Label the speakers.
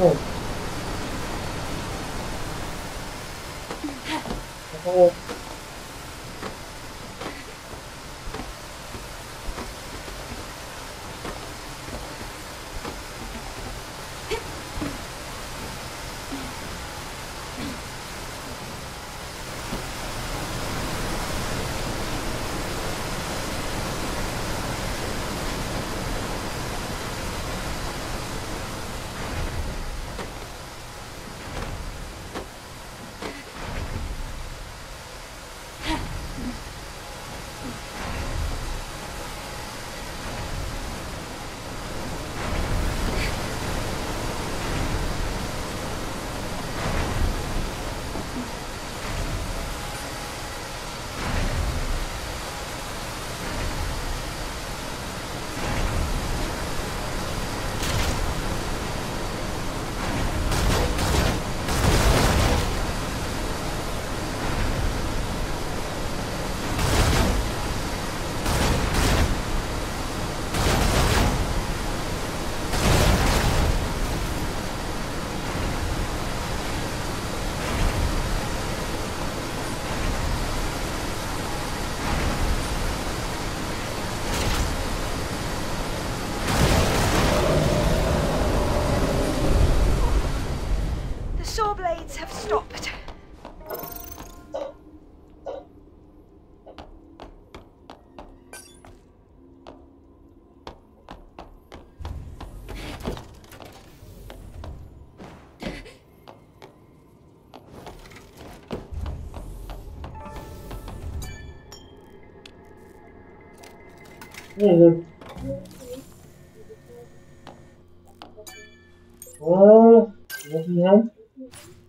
Speaker 1: もう。ここを。saw blades have stopped.
Speaker 2: Yeah, the Uh, nothing else? Thank you.